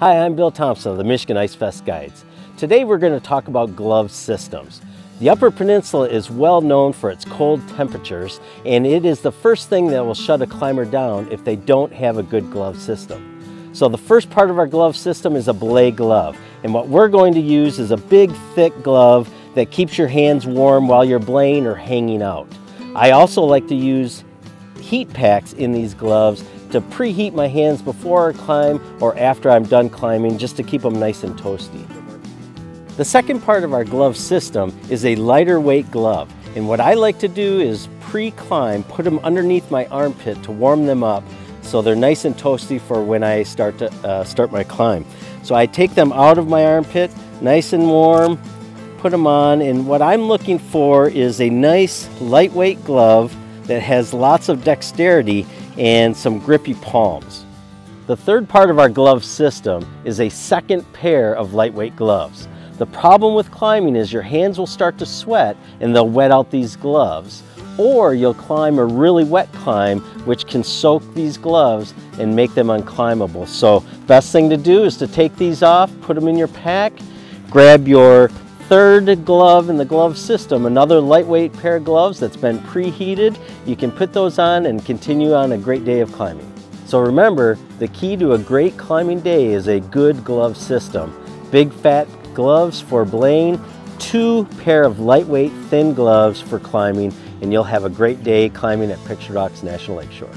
Hi, I'm Bill Thompson of the Michigan Ice Fest Guides. Today we're going to talk about glove systems. The Upper Peninsula is well known for its cold temperatures and it is the first thing that will shut a climber down if they don't have a good glove system. So the first part of our glove system is a belay glove and what we're going to use is a big thick glove that keeps your hands warm while you're belaying or hanging out. I also like to use heat packs in these gloves to preheat my hands before I climb or after I'm done climbing just to keep them nice and toasty. The second part of our glove system is a lighter weight glove. And what I like to do is pre-climb, put them underneath my armpit to warm them up so they're nice and toasty for when I start to uh, start my climb. So I take them out of my armpit, nice and warm, put them on, and what I'm looking for is a nice lightweight glove that has lots of dexterity and some grippy palms. The third part of our glove system is a second pair of lightweight gloves. The problem with climbing is your hands will start to sweat and they'll wet out these gloves. Or you'll climb a really wet climb which can soak these gloves and make them unclimbable. So best thing to do is to take these off, put them in your pack, grab your third glove in the glove system, another lightweight pair of gloves that's been preheated. You can put those on and continue on a great day of climbing. So remember, the key to a great climbing day is a good glove system. Big fat gloves for belaying, two pair of lightweight thin gloves for climbing, and you'll have a great day climbing at Pictured Rocks National Lakeshore.